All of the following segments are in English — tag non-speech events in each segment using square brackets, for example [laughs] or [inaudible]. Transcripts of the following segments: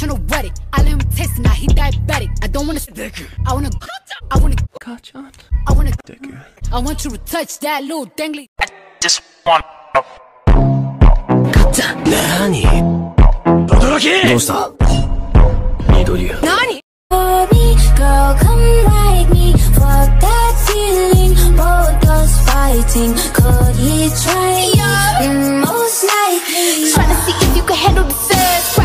tryna wet it. I let him taste it, now he diabetic. I don't wanna stick I wanna, I wanna, Kaçan. I wanna, Dickie. I want you to touch that little dangly. Just want 何驚きどうした緑谷。 Nani? For me, girl, come like me. Fuck that feeling. Both us fighting. Could he try? Yeah. Most likely. Tryna see if you can handle the surge.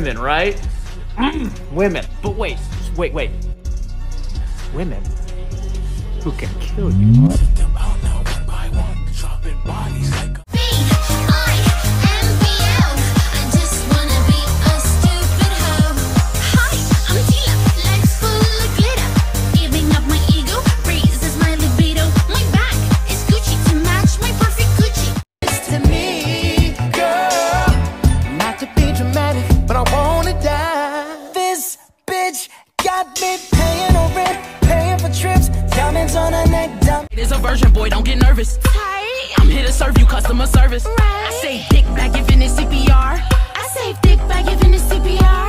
Women, right? [clears throat] Women. But wait, wait, wait. Women who can kill you. Serve you customer service. I say dick by giving it CPR. I save dick by giving it CPR.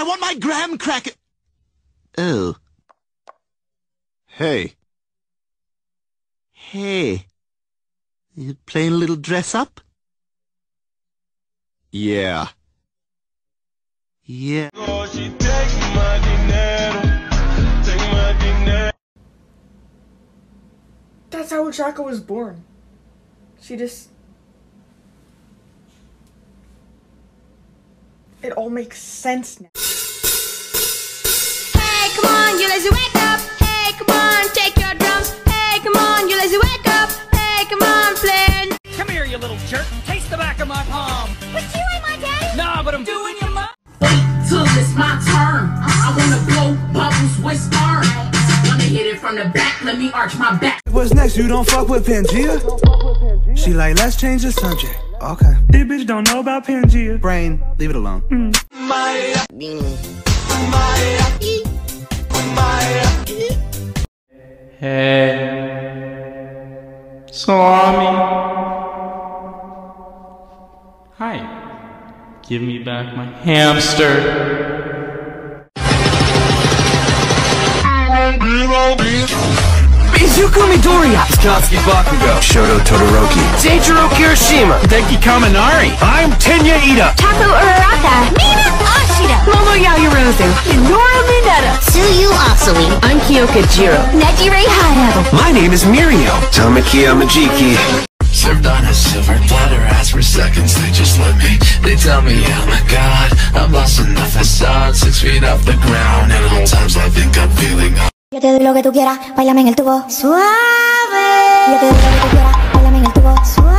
I want my graham cracker. Oh. Hey. Hey. You playing a little dress up? Yeah. Yeah. That's how Chaka was born. She just. It all makes sense now. Hey, come on, you lazy wake up. Hey, come on, take your drums. Hey, come on, you lazy wake up. Hey, come on, play. Come here, you little jerk. Taste the back of my palm. But you ain't my daddy. Nah, but I'm doing your mom. Till it's my turn. I wanna blow bubbles with sperm. Wanna hit it from the back, let me arch my back. What's next? You don't fuck with Pangea? She like, let's change the subject. Okay. This bitch don't know about Pangea. Brain, leave it alone. Mm. Hey. Salami. Hi. Give me back my hamster. Izuku Midoriya. Katsuki Bakugo. Shoto Todoroki. Seijiro Kirishima. Denki Kaminari. I'm Tenya Iida. Taku Uraraka. Mina Ashida. Momo Yaoyorozu. Nora Mineta. Tsuyu Asui. I'm Kyoka Jiro. Nejire Hayato. My name is Mirio. Tamaki Amajiki. Served on a silver platter, asked for seconds, they just let me They tell me oh I'm a god, I'm busting the facade Six feet off the ground, and at all times I think I'm feeling Yo te doy lo que tú quieras, bailame en el tubo. Suave. Yo te doy lo que tú quieras, bailame en el tubo. Suave.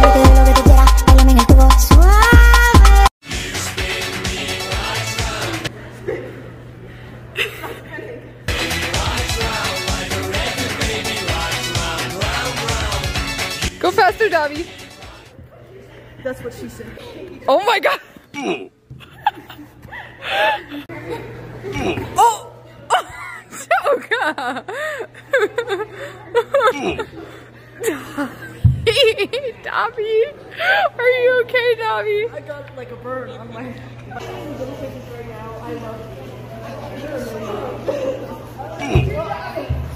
Yo te doy lo que tú quieras, bailame en el tubo. Suave. Go faster, Dabi. That's what she said. Oh my god. oh. Oh. Joker. Dabi. Are you okay, Dabi? I got like a burn on my.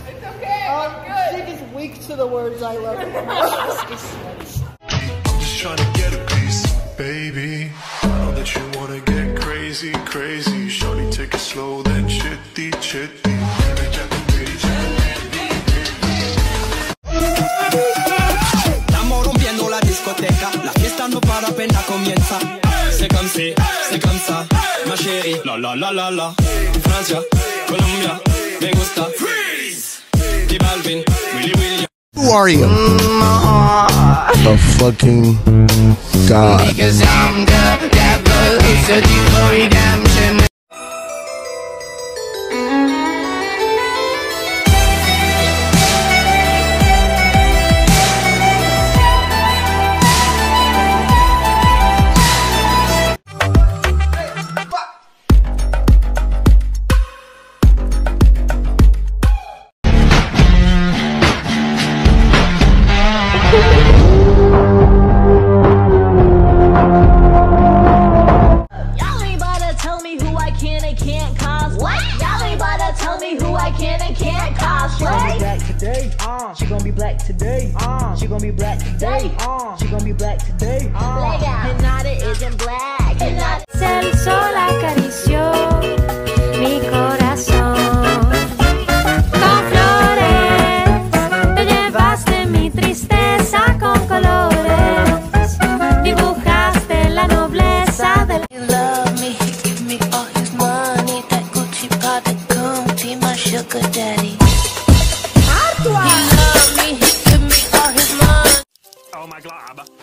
It's okay. I'm good. She is weak to the words I love. [laughs] C'est c'est comme ça, ma chérie. La la la la la. Francia, Colombia, me gusta. Freeze. J Balvin, Willy William. Who are you? A fucking god. Because I'm the devil searching for redemption. Black today. Uh, she gonna be black today. Uh, she gonna be black today. Uh. Hinata isn't black. Hinata. El sol acarició mi corazón con flores. Te llevaste mi tristeza con colores. Dibujaste la nobleza del. You love me, he give me all his money. That Gucci pot, that Gucci, my sugar daddy.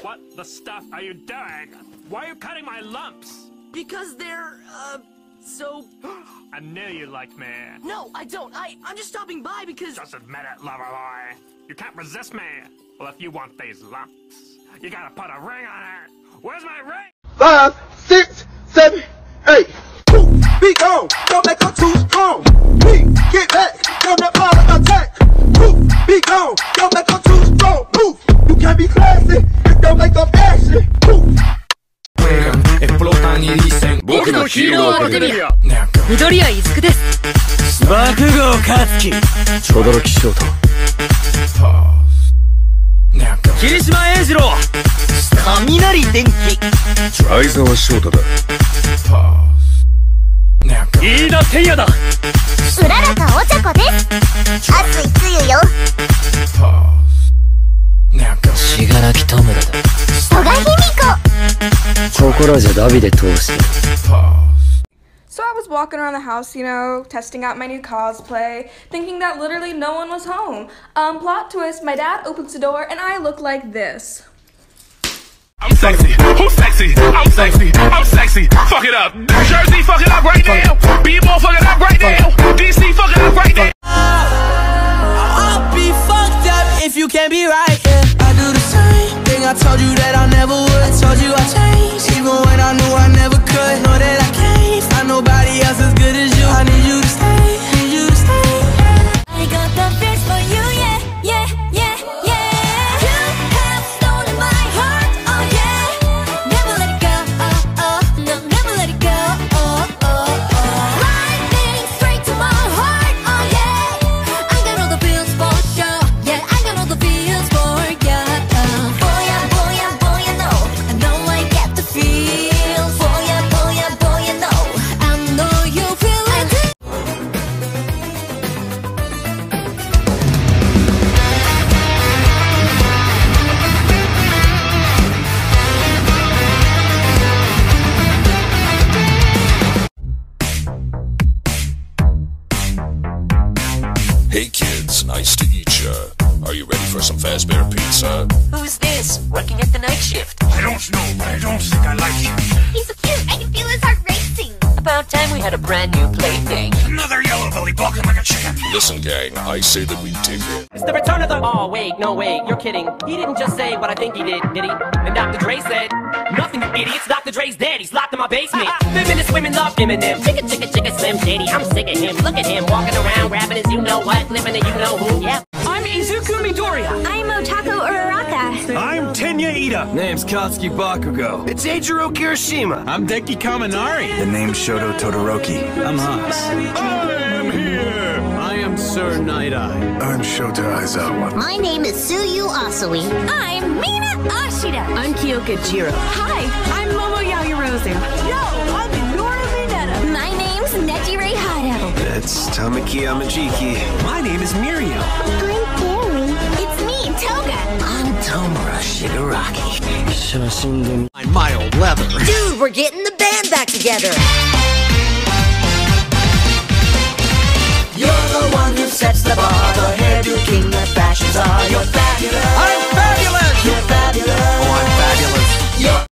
What the stuff are you doing? Why are you cutting my lumps? Because they're, uh, so. [gasps] I knew you liked me. No, I don't. I, I'm just stopping by because. Just admit it, lover boy. You can't resist me. Well, if you want these lumps, you gotta put a ring on it. Where's my ring? Five, six, seven, eight. Ooh, be gone, don't make her too ヒーローアカデミア。緑谷伊豆です。爆豪勝樹轟翔太。霧島英二郎。雷電気相沢翔太だ。飯田天也だ。うららかお茶子です。熱いつゆよ。信楽田村だ戸賀卑弥子ここらじゃダビで通して。る So walking around the house, you know, testing out my new cosplay, thinking that literally no one was home. Um, plot twist, my dad opens the door and I look like this. I'm sexy. Who's sexy? I'm sexy. I'm sexy. Fuck it up. Jersey, fuck it up right now. B-ball, fuck it up right now. DC, fuck it up right now. I'll be fucked up if you can't be right, yeah. I do the same thing I told you Who's this? Working at the night shift. I don't know, but I don't think I like you. He's so cute. I can feel his heart racing. About time we had a brand new plaything. Another yellow belly balking like a chicken. Listen, gang, I say that we dig it. It's the return of the. Oh, wait, no, wait, you're kidding. He didn't just say what I think he did, did he? And Dr. Dre said, Nothing, you idiots. Dr. Dre's dead. He's locked in my basement. [laughs] Feminist women love Eminem. Chicka, chicka, chicka, Slim Shady. I'm sick of him. Look at him walking around, rapping as you know what, living a you know who. Yeah. I'm Izuku Midoriya. I'm Otaku Uraraka. I'm Iida. Name's Katsuki Bakugo. It's Eijiro Kirishima. I'm Denki Kaminari. The name's Shoto Todoroki. I'm Hans. I'm here. I am Sir Night Eye. I'm Shota Aizawa. My name is Tsuyu Asui. I'm Mina Ashida. I'm Kyoka Jiro. Hi, I'm Momo Yaoyorozu. Yo, I'm Nora Mineta. My name's Nejire Hado. It's Tamaki Amajiki. My name is Miriam. Should have seen them. old leather. Dude, we're getting the band back together. You're the one who sets the bar, the hairdo king, the. You're fabulous. I'm fabulous. You're fabulous. Oh,